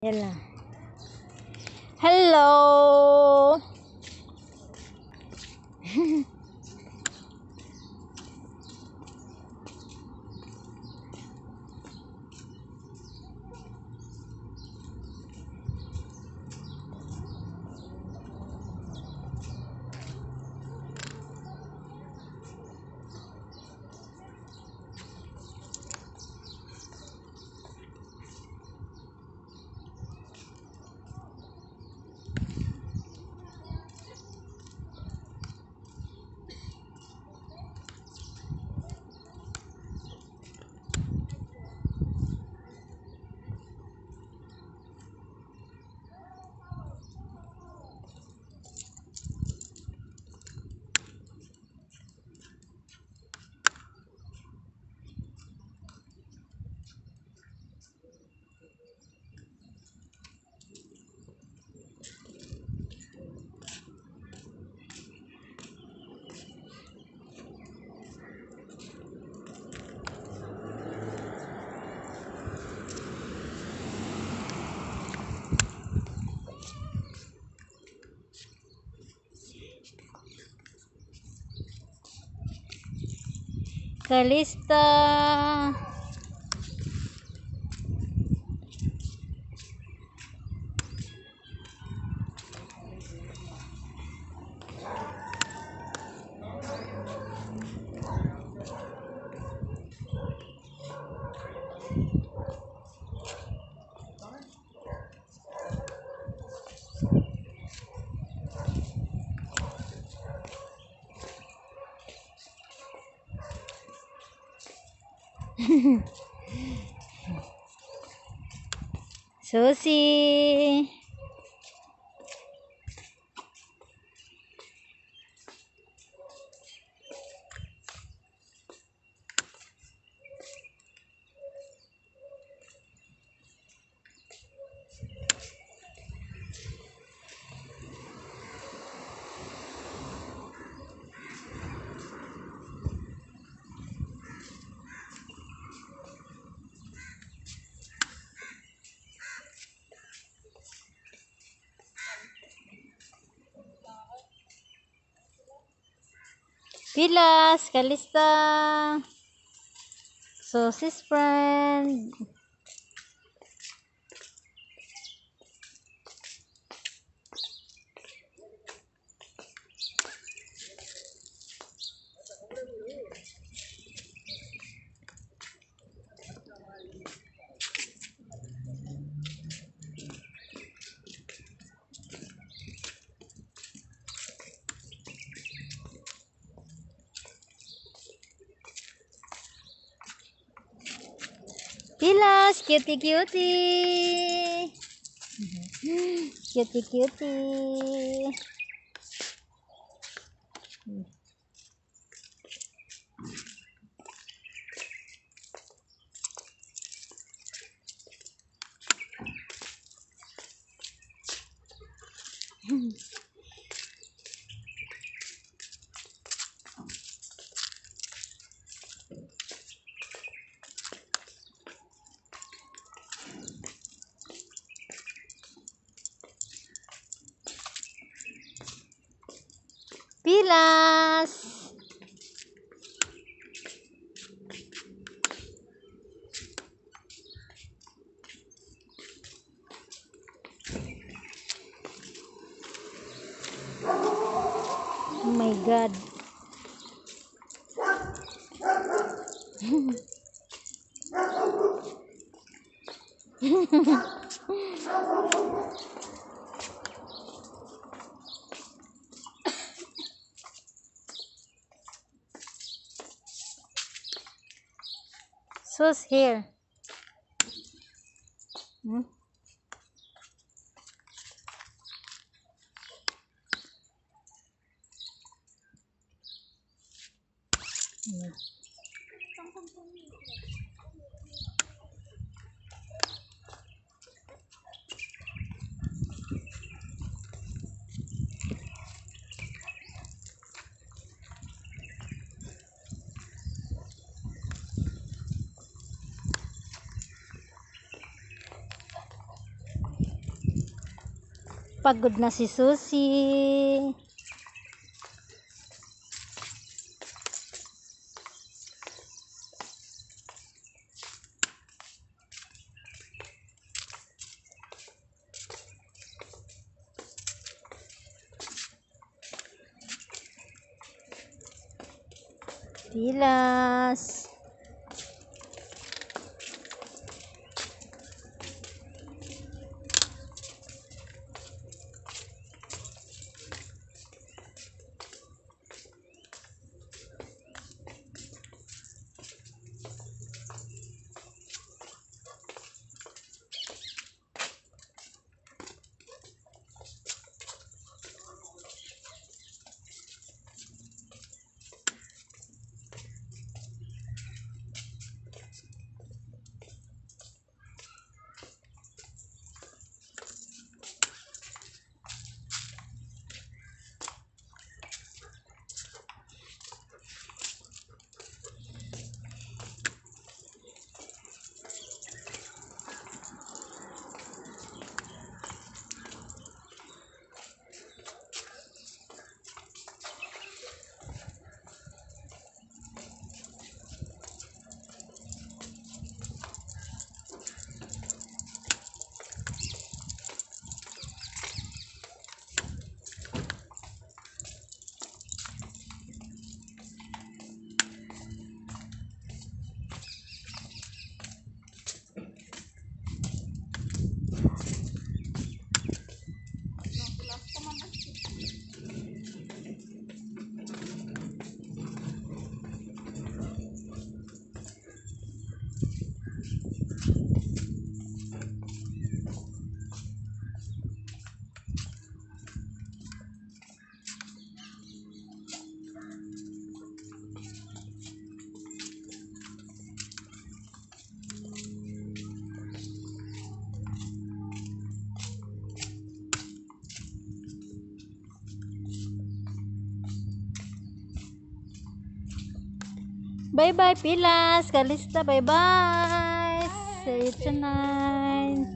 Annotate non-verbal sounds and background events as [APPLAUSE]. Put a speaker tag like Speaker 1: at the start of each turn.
Speaker 1: Yan lang. Hello! [LAUGHS] Calista. [LAUGHS] Susi! Pilas! Kalista! Susie's friend! Pilas! Cutie cutie! Cutie cutie! Pilas! Oh my god. [LAUGHS] Sus here. Hmm? Hmm. Pagod na si Susi. Pilas. Bye-bye, Pilas. Kalista, bye-bye. See you tonight.